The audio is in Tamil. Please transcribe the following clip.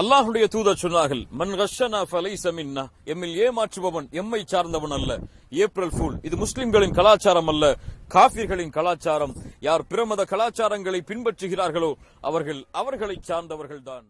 அல்லாஹுடைய தூதர் சொன்னார்கள் மன் கஷனா ஃபலை சமின்னா எம்மில் ஏமாற்றுபவன் எம்மை சார்ந்தவன் அல்ல. ஏப்ரல் ஃபூல் இது முஸ்லிம்களின் கலாச்சாரம் அல்ல காபிர்களின் கலாச்சாரம். யார் பிரமத கலாச்சாரங்களை பின்பற்றுகிறார்களோ அவர்கள் அவர்களை சார்ந்தவர்கள்தான்.